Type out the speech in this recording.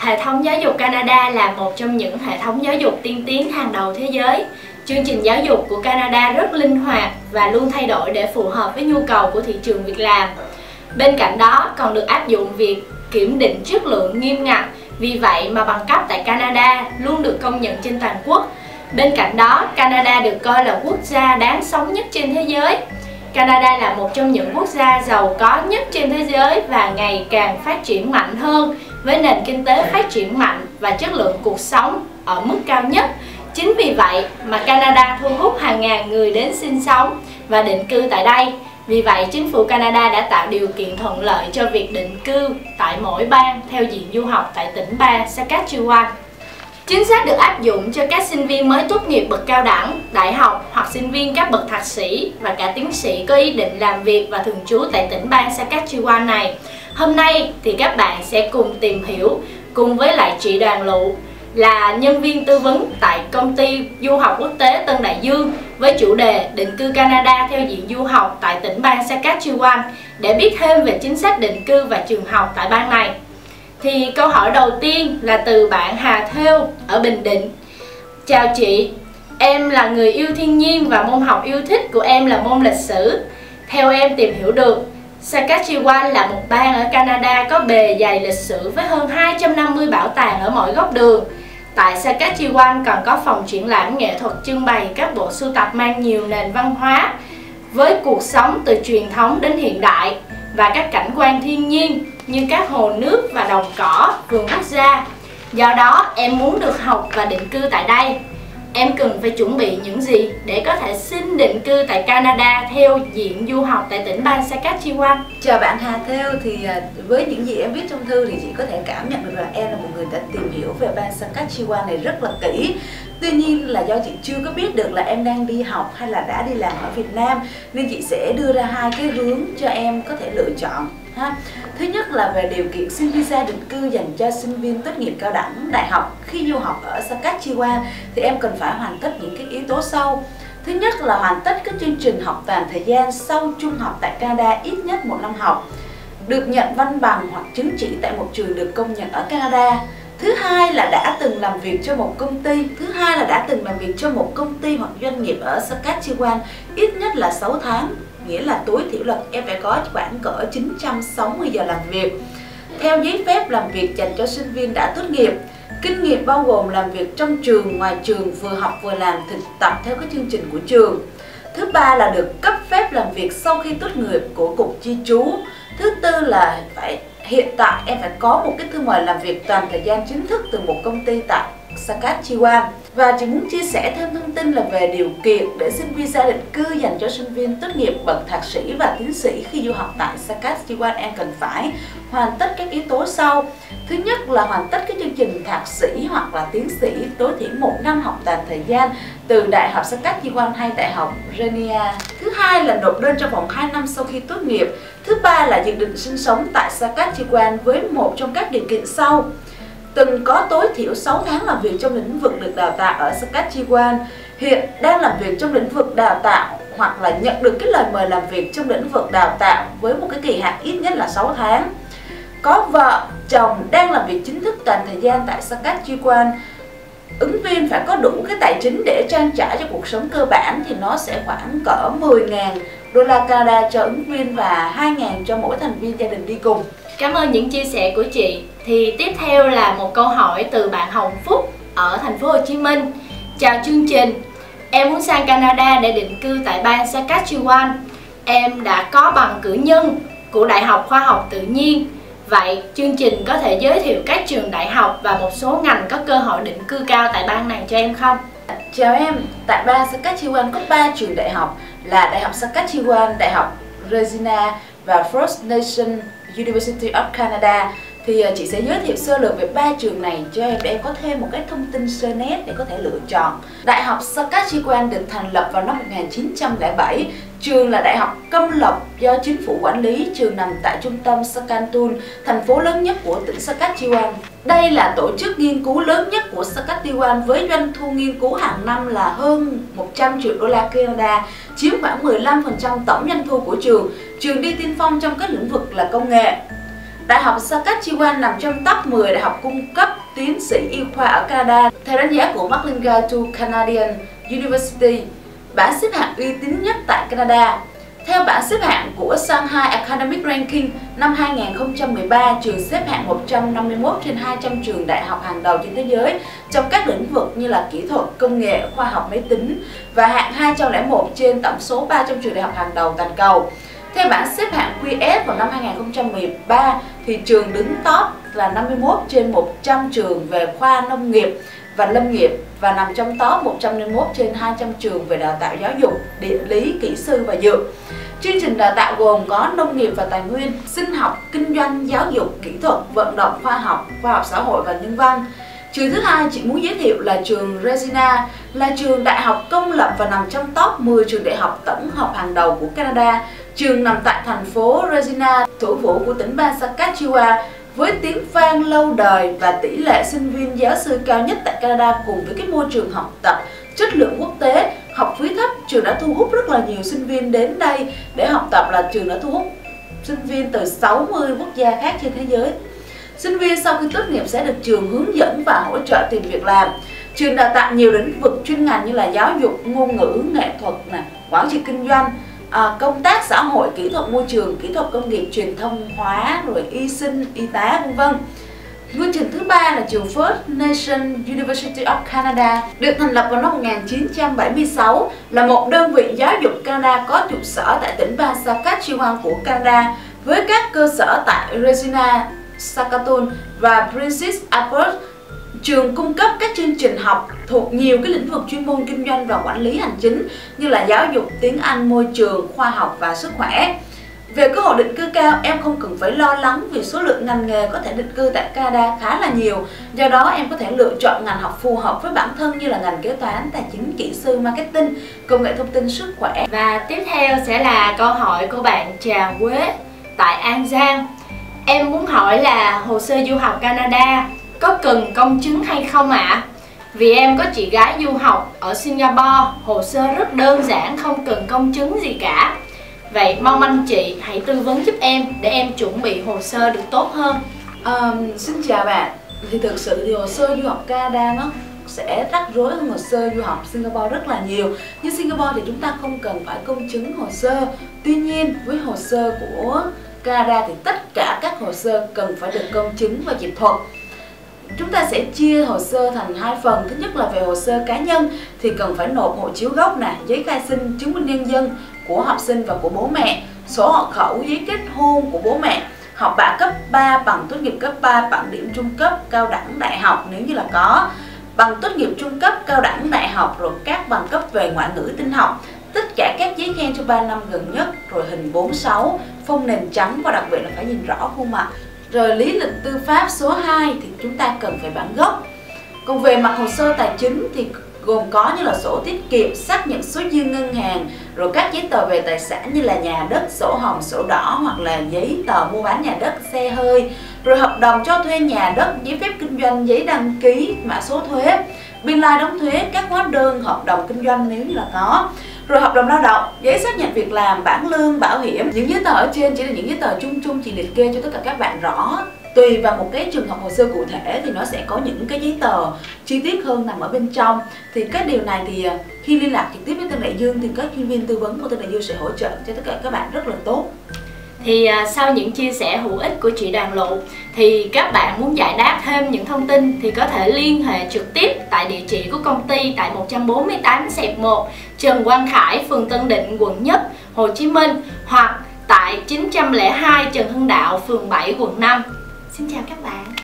Hệ thống giáo dục Canada là một trong những hệ thống giáo dục tiên tiến hàng đầu thế giới. Chương trình giáo dục của Canada rất linh hoạt và luôn thay đổi để phù hợp với nhu cầu của thị trường việc làm. Bên cạnh đó còn được áp dụng việc kiểm định chất lượng nghiêm ngặt, vì vậy mà bằng cấp tại Canada luôn được công nhận trên toàn quốc. Bên cạnh đó, Canada được coi là quốc gia đáng sống nhất trên thế giới. Canada là một trong những quốc gia giàu có nhất trên thế giới và ngày càng phát triển mạnh hơn với nền kinh tế phát triển mạnh và chất lượng cuộc sống ở mức cao nhất. Chính vì vậy mà Canada thu hút hàng ngàn người đến sinh sống và định cư tại đây. Vì vậy, chính phủ Canada đã tạo điều kiện thuận lợi cho việc định cư tại mỗi bang theo diện du học tại tỉnh bang Saskatchewan. Chính sách được áp dụng cho các sinh viên mới tốt nghiệp bậc cao đẳng, đại học hoặc sinh viên các bậc thạc sĩ và cả tiến sĩ có ý định làm việc và thường trú tại tỉnh bang Saskatchewan này. Hôm nay thì các bạn sẽ cùng tìm hiểu cùng với lại chị Đoàn Lụ là nhân viên tư vấn tại công ty du học quốc tế Tân Đại Dương với chủ đề định cư Canada theo diện du học tại tỉnh bang Saskatchewan để biết thêm về chính sách định cư và trường học tại bang này. Thì câu hỏi đầu tiên là từ bạn Hà Thêu ở Bình Định. Chào chị, em là người yêu thiên nhiên và môn học yêu thích của em là môn lịch sử. Theo em tìm hiểu được, Saskatchewan là một bang ở Canada có bề dày lịch sử với hơn 250 bảo tàng ở mọi góc đường. Tại Saskatchewan còn có phòng triển lãm nghệ thuật trưng bày các bộ sưu tập mang nhiều nền văn hóa với cuộc sống từ truyền thống đến hiện đại và các cảnh quan thiên nhiên như các hồ nước và đồng cỏ, vườn quốc gia. Do đó, em muốn được học và định cư tại đây. Em cần phải chuẩn bị những gì để có thể xin định cư tại Canada theo diện du học tại tỉnh bang Saskatchewan? Chào bạn Hà Theo, thì à, với những gì em viết trong thư thì chị có thể cảm nhận được là em là một người đã tìm hiểu về bang Saskatchewan này rất là kỹ Tuy nhiên là do chị chưa có biết được là em đang đi học hay là đã đi làm ở Việt Nam Nên chị sẽ đưa ra hai cái hướng cho em có thể lựa chọn ha. Thứ nhất là về điều kiện xin visa định cư dành cho sinh viên tốt nghiệp cao đẳng, đại học khi du học ở Saskatchewan thì em cần phải hoàn tất những cái yếu tố sau. Thứ nhất là hoàn tất các chương trình học toàn thời gian sau trung học tại Canada ít nhất một năm học được nhận văn bằng hoặc chứng chỉ tại một trường được công nhận ở Canada thứ hai là đã từng làm việc cho một công ty thứ hai là đã từng làm việc cho một công ty hoặc doanh nghiệp ở Saskatchewan ít nhất là 6 tháng nghĩa là tối thiểu là em phải có khoảng cỡ 960 giờ làm việc. Theo giấy phép làm việc dành cho sinh viên đã tốt nghiệp, kinh nghiệm bao gồm làm việc trong trường, ngoài trường, vừa học vừa làm, thực tập theo các chương trình của trường. Thứ ba là được cấp phép làm việc sau khi tốt nghiệp của cục chi trú. Thứ tư là phải, hiện tại em phải có một cái thư mời làm việc toàn thời gian chính thức từ một công ty tại Saskatchewan và chị muốn chia sẻ thêm thông tin là về điều kiện để xin visa định cư dành cho sinh viên tốt nghiệp bậc thạc sĩ và tiến sĩ khi du học tại Saskatchewan em cần phải hoàn tất các yếu tố sau. Thứ nhất là hoàn tất các chương trình thạc sĩ hoặc là tiến sĩ tối thiểu một năm học toàn thời gian từ đại học Saskatchewan hay đại học Renia. Thứ hai là nộp đơn trong vòng 2 năm sau khi tốt nghiệp. Thứ ba là dự định sinh sống tại Saskatchewan với một trong các điều kiện sau từng có tối thiểu 6 tháng làm việc trong lĩnh vực được đào tạo ở Saskatchewan, hiện đang làm việc trong lĩnh vực đào tạo hoặc là nhận được cái lời mời làm việc trong lĩnh vực đào tạo với một cái kỳ hạn ít nhất là 6 tháng. Có vợ, chồng đang làm việc chính thức toàn thời gian tại Saskatchewan. Ứng viên phải có đủ cái tài chính để trang trải cho cuộc sống cơ bản thì nó sẽ khoảng cỡ 10.000 đô la Canada cho ứng viên và 2.000 cho mỗi thành viên gia đình đi cùng. Cảm ơn những chia sẻ của chị. Thì tiếp theo là một câu hỏi từ bạn Hồng Phúc ở thành phố Hồ Chí Minh. Chào chương trình. Em muốn sang Canada để định cư tại bang Saskatchewan. Em đã có bằng cử nhân của Đại học Khoa học Tự nhiên. Vậy chương trình có thể giới thiệu các trường đại học và một số ngành có cơ hội định cư cao tại bang này cho em không? Chào em, tại bang Saskatchewan có 3 trường đại học là Đại học Saskatchewan, Đại học Regina và First Nation University of Canada thì à, chị sẽ giới thiệu sơ lược về ba trường này cho em để em có thêm một cái thông tin sơ nét để có thể lựa chọn. Đại học Saskatchewan được thành lập vào năm 1907. Trường là đại học công lập do chính phủ quản lý. Trường nằm tại trung tâm Saskatoon, thành phố lớn nhất của tỉnh Saskatchewan. Đây là tổ chức nghiên cứu lớn nhất của Saskatchewan với doanh thu nghiên cứu hàng năm là hơn 100 triệu đô la Canada, chiếm khoảng 15% tổng doanh thu của trường. Trường đi tiên phong trong các lĩnh vực là công nghệ, Đại học Saskatchewan nằm trong top 10 đại học cung cấp tiến sĩ y khoa ở Canada. Theo đánh giá của Marlin to Canadian University, bảng xếp hạng uy tín nhất tại Canada. Theo bảng xếp hạng của Shanghai Academic Ranking năm 2013, trường xếp hạng 151 trên 200 trường đại học hàng đầu trên thế giới trong các lĩnh vực như là kỹ thuật, công nghệ, khoa học máy tính và hạng 201 trên tổng số 300 trường đại học hàng đầu toàn cầu. Theo bảng xếp hạng QS vào năm 2013 thì trường đứng top là 51 trên 100 trường về khoa nông nghiệp và lâm nghiệp và nằm trong top 101 trên 200 trường về đào tạo giáo dục, địa lý, kỹ sư và dược. Chương trình đào tạo gồm có nông nghiệp và tài nguyên, sinh học, kinh doanh, giáo dục, kỹ thuật, vận động khoa học, khoa học xã hội và nhân văn. Trường thứ hai chị muốn giới thiệu là trường Regina, là trường đại học công lập và nằm trong top 10 trường đại học tổng hợp hàng đầu của Canada. Trường nằm tại thành phố Regina, thủ phủ của tỉnh bang Saskatchewan với tiếng vang lâu đời và tỷ lệ sinh viên giáo sư cao nhất tại Canada cùng với cái môi trường học tập chất lượng quốc tế, học phí thấp, trường đã thu hút rất là nhiều sinh viên đến đây để học tập là trường đã thu hút sinh viên từ 60 quốc gia khác trên thế giới. Sinh viên sau khi tốt nghiệp sẽ được trường hướng dẫn và hỗ trợ tìm việc làm. Trường đào tạo nhiều lĩnh vực chuyên ngành như là giáo dục, ngôn ngữ, nghệ thuật, quản trị kinh doanh, à, công tác xã hội, kỹ thuật môi trường, kỹ thuật công nghiệp, truyền thông hóa, rồi y sinh, y tá, vân vân. Ngôi trường thứ ba là trường First Nation University of Canada, được thành lập vào năm 1976, là một đơn vị giáo dục Canada có trụ sở tại tỉnh bang Saskatchewan của Canada, với các cơ sở tại Regina, Saskatoon và Princess Albert. Trường cung cấp các chương trình học thuộc nhiều cái lĩnh vực chuyên môn kinh doanh và quản lý hành chính như là giáo dục, tiếng Anh, môi trường, khoa học và sức khỏe. Về cơ hội định cư cao, em không cần phải lo lắng vì số lượng ngành nghề có thể định cư tại Canada khá là nhiều. Do đó em có thể lựa chọn ngành học phù hợp với bản thân như là ngành kế toán, tài chính, kỹ sư, marketing, công nghệ thông tin, sức khỏe. Và tiếp theo sẽ là câu hỏi của bạn Trà Quế tại An Giang. Em muốn hỏi là hồ sơ du học Canada có cần công chứng hay không ạ? À? Vì em có chị gái du học ở Singapore, hồ sơ rất đơn giản không cần công chứng gì cả. Vậy mong anh chị hãy tư vấn giúp em để em chuẩn bị hồ sơ được tốt hơn. À, xin chào bạn. Thì thực sự thì hồ sơ du học Canada nó sẽ rắc rối hơn hồ sơ du học Singapore rất là nhiều Như Singapore thì chúng ta không cần phải công chứng hồ sơ Tuy nhiên với hồ sơ của Canada thì tất cả các hồ sơ cần phải được công chứng và dịch thuật Chúng ta sẽ chia hồ sơ thành hai phần. Thứ nhất là về hồ sơ cá nhân thì cần phải nộp hộ chiếu gốc nè, giấy khai sinh, chứng minh nhân dân của học sinh và của bố mẹ, sổ hộ khẩu, giấy kết hôn của bố mẹ, học bạ cấp 3, bằng tốt nghiệp cấp 3, bằng điểm trung cấp, cao đẳng đại học nếu như là có, bằng tốt nghiệp trung cấp, cao đẳng đại học rồi các bằng cấp về ngoại ngữ tin học, tất cả các giấy khen cho 3 năm gần nhất, rồi hình 46, phông nền trắng và đặc biệt là phải nhìn rõ khuôn mặt. Rồi lý lịch tư pháp số 2 thì chúng ta cần phải bản gốc. Còn về mặt hồ sơ tài chính thì gồm có như là sổ tiết kiệm, xác nhận số dư ngân hàng, rồi các giấy tờ về tài sản như là nhà đất, sổ hồng, sổ đỏ hoặc là giấy tờ mua bán nhà đất, xe hơi, rồi hợp đồng cho thuê nhà đất, giấy phép kinh doanh, giấy đăng ký, mã số thuế, biên lai đóng thuế, các hóa đơn, hợp đồng kinh doanh nếu như là có rồi hợp đồng lao động, giấy xác nhận việc làm, bản lương, bảo hiểm. Những giấy tờ ở trên chỉ là những giấy tờ chung chung chỉ liệt kê cho tất cả các bạn rõ. Tùy vào một cái trường hợp hồ sơ cụ thể thì nó sẽ có những cái giấy tờ chi tiết hơn nằm ở bên trong. Thì cái điều này thì à, khi liên lạc trực tiếp với Tân Đại Dương thì các chuyên viên tư vấn của Tân Đại Dương sẽ hỗ trợ cho tất cả các bạn rất là tốt thì à, sau những chia sẻ hữu ích của chị Đoàn Lộ thì các bạn muốn giải đáp thêm những thông tin thì có thể liên hệ trực tiếp tại địa chỉ của công ty tại 148 xẹp 1 Trần Quang Khải, phường Tân Định, quận Nhất, Hồ Chí Minh hoặc tại 902 Trần Hưng Đạo, phường 7, quận 5. Xin chào các bạn